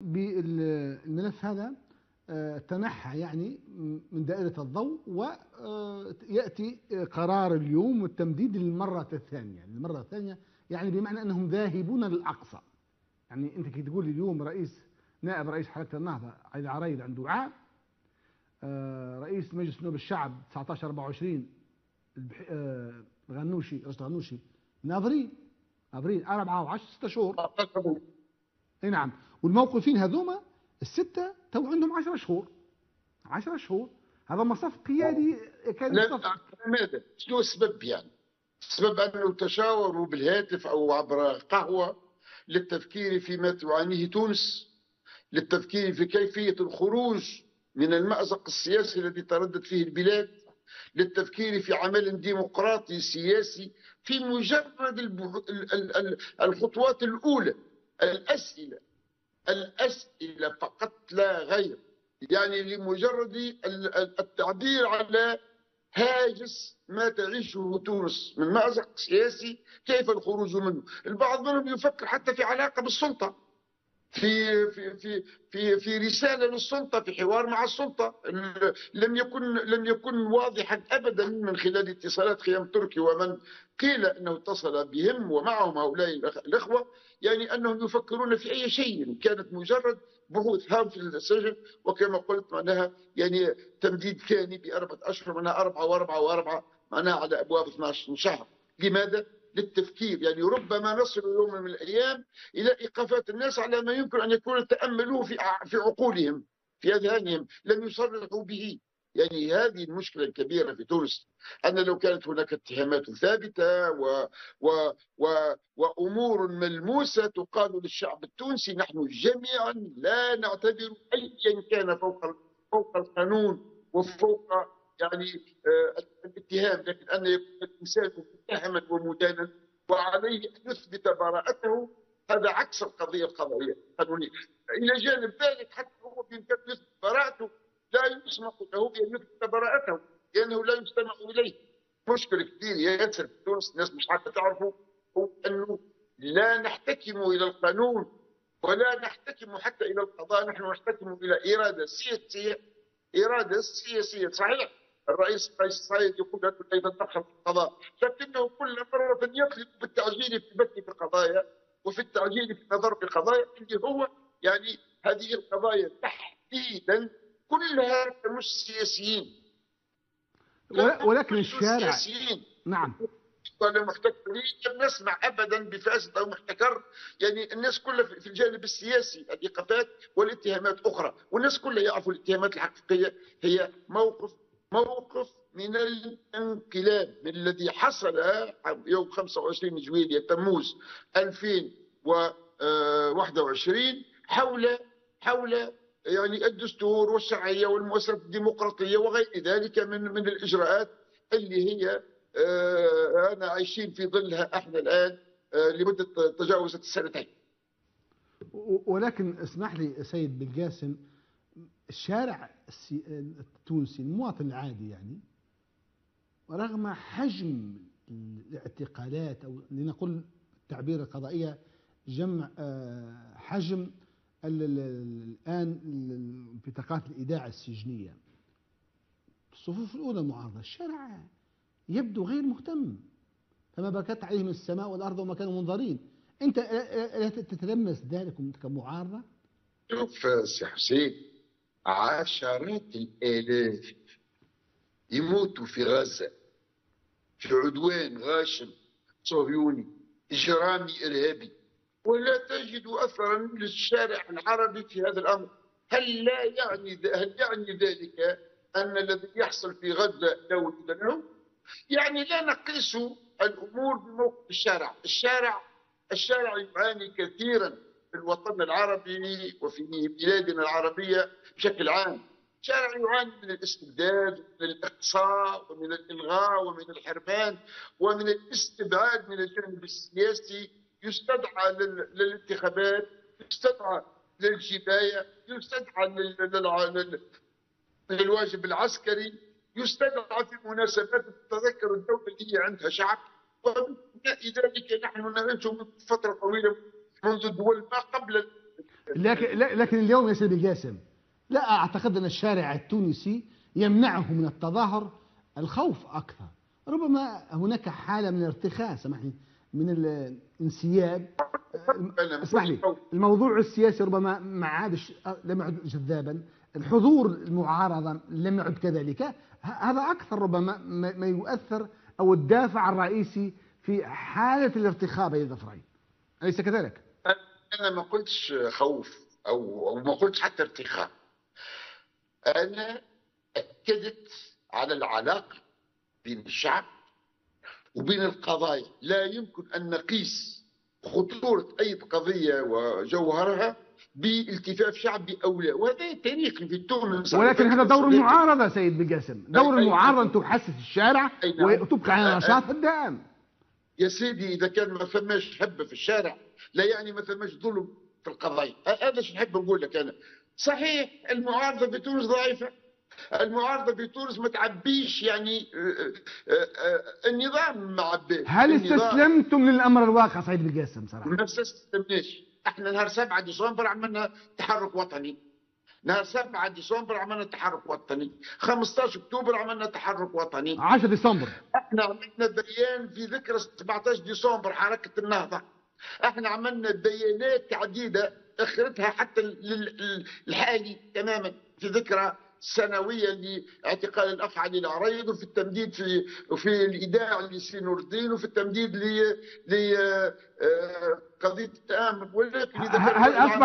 بالملف هذا آه، تنحى يعني من دائرة الضوء ويأتي قرار اليوم والتمديد للمرة الثانية. المرة الثانية يعني بمعنى أنهم ذاهبون للأقصى. يعني أنت كي تقول اليوم رئيس نائب رئيس حركة النهضة علي عرايد عنده آه، رئيس مجلس نواب الشعب 19 24 آه، غنوشي رشد غنوشي من ابريل ابريل أربعة وعشر ستة شهور. أي نعم والموقفين هذوما الستة تو عندهم 10 شهور 10 شهور هذا مصف قيادي كان لا لماذا؟ شنو السبب يعني؟ السبب أنه تشاوروا بالهاتف أو عبر قهوة للتفكير فيما تعانيه تونس للتفكير في كيفية الخروج من المأزق السياسي الذي تردت فيه البلاد للتفكير في عمل ديمقراطي سياسي في مجرد الخطوات الأولى الأسئلة الأسئلة فقط لا غير. يعني لمجرد التعبير على هاجس ما تعيشه تونس من مأزق سياسي كيف الخروج منه؟ البعض منهم يفكر حتى في علاقة بالسلطة. في في في في في رسالة للسلطة في حوار مع السلطة. لم يكن لم يكن واضحا ابدا من خلال اتصالات خيام تركي ومن قيل أنه اتصل بهم ومعهم هؤلاء الأخوة يعني أنهم يفكرون في أي شيء. كانت مجرد بحوث هام في السجن وكما قلت معناها يعني تمديد ثاني بأربعة أشهر معناها أربعة وأربعة وأربعة معناها على أبواب 12 شهر. لماذا؟ للتفكير. يعني ربما نصل يوم من الأيام إلى إيقافات الناس على ما يمكن أن يكون تأملوه في في عقولهم في أذهانهم لم يصرحوا به. يعني هذه المشكلة الكبيرة في تونس أن لو كانت هناك اتهامات ثابتة و و و وأمور ملموسة تقال للشعب التونسي نحن جميعا لا نعتبر أيا كان فوق فوق القانون وفوق يعني آه، الاتهام لكن أن يكون الإنسان متهما ومدانا وعليه أن يثبت براءته. هذا عكس القضية القضائية. القانونيه إلى جانب ذلك حتى هو بامكانه يثبت براءته. لا يسمح له بأن يثبت براءته لأنه لا يستمع إليه. مشكل كبير ياسر في تونس الناس مش عارفة تعرفوا هو أنه لا نحتكم إلى القانون ولا نحتكم حتى إلى القضاء. نحن نحتكم إلى إرادة سياسية إرادة سياسية صحيح؟ الرئيس قيس سعيد يقول انه لا يتدخل في القضاء لكنه كل مرة يطلب بالتعجيل في في القضايا وفي التعجيل في النظر في القضايا اللي هو يعني هذه القضايا تحديدا كلها مش سياسيين. ولكن الشارع سياسيين. نعم. أنا محتكر لم نسمع ابدا بفاسد أو محتكر يعني الناس كلها في الجانب السياسي الايقافات والاتهامات أخرى. والناس كلها يعرفوا الاتهامات الحقيقية. هي موقف موقف من الانقلاب من الذي حصل يوم 25 جويلية تموز 2021 حول حول يعني الدستور والشرعية والمؤسسات الديمقراطية وغير ذلك من من الإجراءات اللي هي آه، أنا عايشين في ظلها إحنا الآن آه، لمدة تجاوزت السنتين. ولكن اسمح لي سيد بالقاسم الشارع التونسي المواطن العادي يعني رغم حجم الاعتقالات أو لنقول التعبير القضائية جمع آه، حجم الآن بطاقات الإيداع السجنية. الصفوف الأولى المعارضه الشارع يبدو غير مهتم. فما بكت عليهم السماء والأرض وما كانوا منظرين. أنت لا تتلمس ذلك كمعارضة؟ شوف سي حسين عشرات الآلاف. يموتوا في غزة في عدوان غاشم صهيوني إجرامي إرهابي. ولا تجد أثرا للشارع العربي في هذا الأمر. هل لا يعني هل يعني ذلك أن الذي يحصل في غزة لا وجود له؟ يعني لا نقيس الأمور بموقف الشارع. الشارع الشارع يعاني كثيرا في الوطن العربي وفي بلادنا العربية بشكل عام. شارع يعاني من الاستبداد ومن الإقصاء ومن الإلغاء ومن الحرمان ومن الاستبعاد من الجانب السياسي. يستدعى للانتخابات يستدعى للجباية يستدعى للواجب العسكري يستدعى في مناسبات تتذكر الدولة اللي عندها شعب. ومن ذلك نحن نعيش من فترة طويلة منذ دول ما قبل لكن لكن اليوم يا سيدي القاسم لا أعتقد أن الشارع التونسي يمنعه من التظاهر الخوف أكثر. ربما هناك حالة من الارتخاء سامحني من الانسياب اسمح لي الموضوع السياسي ربما ما عادش لم يعد جذابا. الحضور المعارضة لم يعد كذلك. هذا أكثر ربما ما ما يؤثر أو الدافع الرئيسي في حالة الارتخاء بين الظفرين. أليس كذلك؟ أنا ما قلتش خوف أو ما قلتش حتى ارتخاء. أنا أكدت على العلاقة بين الشعب وبين القضايا. لا يمكن أن نقيس خطورة أي قضية وجوهرها بالتفاف شعبي أو لا وهذا تاريخي في تونس. ولكن هذا دور. المعارضه سيد بن قاسم. دور المعارضه ان تحسس الشارع نعم. وتبقى على نشاط الدائم يا سيدي إذا كان ما فماش حبة في الشارع لا يعني ما فماش ظلم في القضايا. هذا شو نحب نقول لك أنا. صحيح المعارضة في تونس ضعيفة. المعارضة في تونس ما تعبيش يعني آه، آه، آه، النظام ما عباش هل استسلمتم للأمر الواقع سيد بن قاسم صراحة؟ ما استسلمناش. إحنا نهار 7 ديسمبر عملنا تحرك وطني. نهار 7 ديسمبر عملنا تحرك وطني. 15 أكتوبر عملنا تحرك وطني. 10 ديسمبر. إحنا عملنا بيان في ذكرى 17 ديسمبر حركة النهضة. إحنا عملنا بيانات عديده اخرتها حتى الحالي تماما في ذكرى سنوية لاعتقال الأخ علي العريض وفي التمديد في وفي الإيداع لسي نور الدين وفي التمديد ل لقضية التآمر ولكن هل الرأي